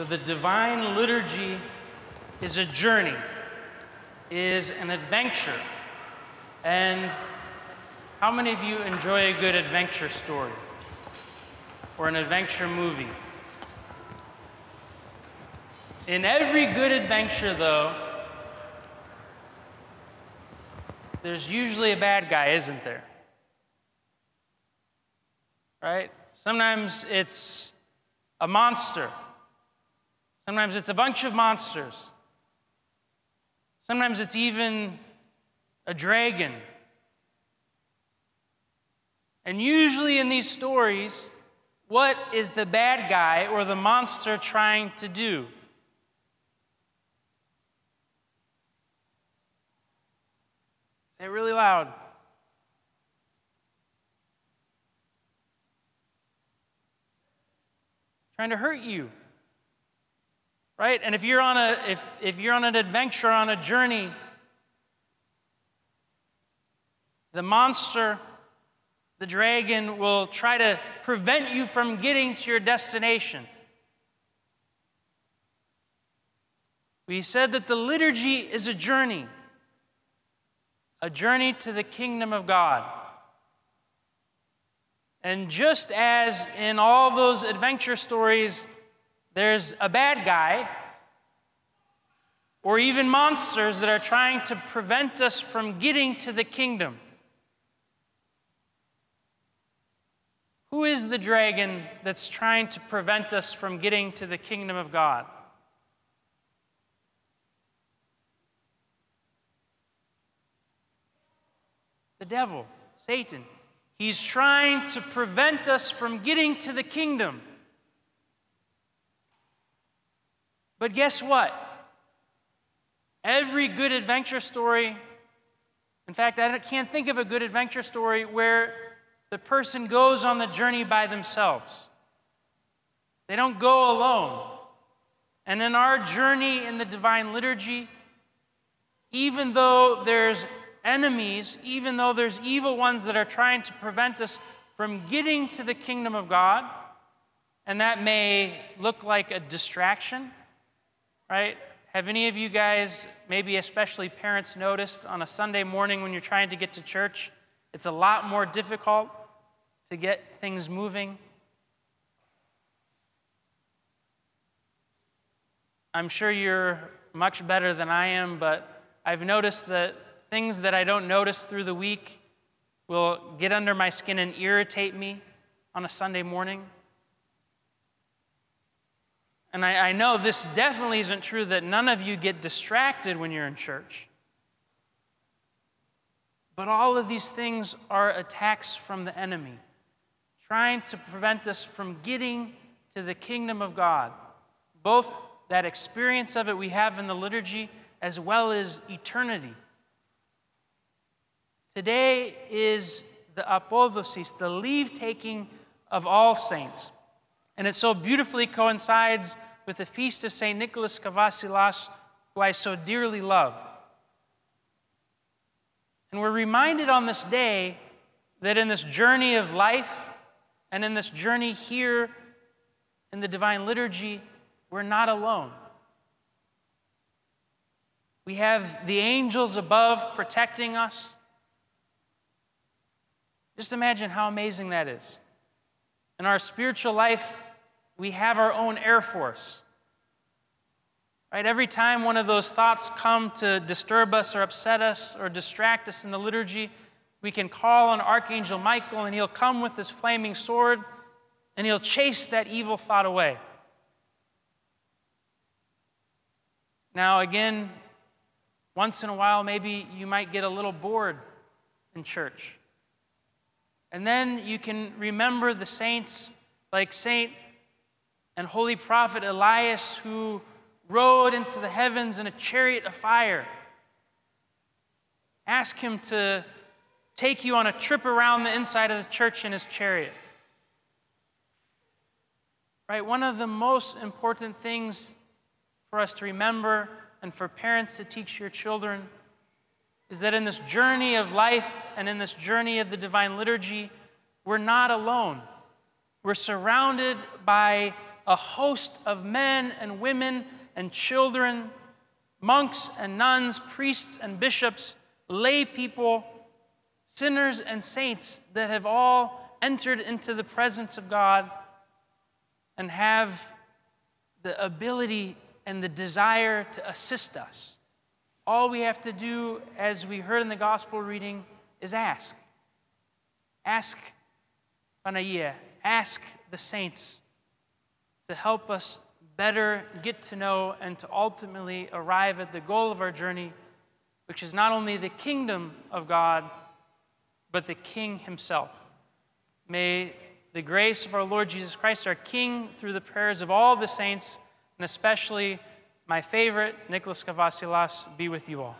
So the divine liturgy is a journey, is an adventure. And how many of you enjoy a good adventure story or an adventure movie? In every good adventure, though, there's usually a bad guy, isn't there? Right? Sometimes it's a monster. Sometimes it's a bunch of monsters. Sometimes it's even a dragon. And usually in these stories, what is the bad guy or the monster trying to do? Say it really loud. Trying to hurt you. Right? And if you're on a if if you're on an adventure, on a journey, the monster, the dragon will try to prevent you from getting to your destination. We said that the liturgy is a journey a journey to the kingdom of God. And just as in all those adventure stories, there's a bad guy, or even monsters that are trying to prevent us from getting to the kingdom. Who is the dragon that's trying to prevent us from getting to the kingdom of God? the devil, Satan. He's trying to prevent us from getting to the kingdom. But guess what? Every good adventure story, in fact, I can't think of a good adventure story where the person goes on the journey by themselves. They don't go alone. And in our journey in the divine liturgy, even though there's enemies, even though there's evil ones that are trying to prevent us from getting to the kingdom of God, and that may look like a distraction, right? Have any of you guys, maybe especially parents, noticed on a Sunday morning when you're trying to get to church, it's a lot more difficult to get things moving? I'm sure you're much better than I am, but I've noticed that things that I don't notice through the week will get under my skin and irritate me on a Sunday morning. And I, I, know this definitely isn't true that none of you get distracted when you're in church. But all of these things are attacks from the enemy, trying to prevent us from getting to the kingdom of God. Both that experience of it we have in the liturgy, as well as eternity. Today is the apodosis, the leave taking of all saints. And it so beautifully coincides with the feast of St. Nicholas Kavasilas, who I so dearly love. And we're reminded on this day that in this journey of life and in this journey here in the divine liturgy, we're not alone. We have the angels above protecting us. Just imagine how amazing that is. In our spiritual life, we have our own Air Force. Right? Every time one of those thoughts come to disturb us or upset us or distract us in the liturgy, we can call on Archangel Michael and he'll come with his flaming sword and he'll chase that evil thought away. Now, again, once in a while, maybe you might get a little bored in church. And then you can remember the saints like Saint and Holy Prophet Elias, who rode into the heavens in a chariot of fire. Ask him to take you on a trip around the inside of the church in his chariot. Right? One of the most important things for us to remember and for parents to teach your children is that in this journey of life and in this journey of the divine liturgy, we're not alone. We're surrounded by a host of men and women and children, monks and nuns, priests and bishops, lay people, sinners and saints that have all entered into the presence of God and have the ability and the desire to assist us. All we have to do, as we heard in the gospel reading, is ask. Ask Panagia, ask the saints to help us better get to know and to ultimately arrive at the goal of our journey, which is not only the kingdom of God, but the King Himself. May the grace of our Lord Jesus Christ, our King, through the prayers of all the saints, and especially my favorite, Nicholas Kavasilas, be with you all.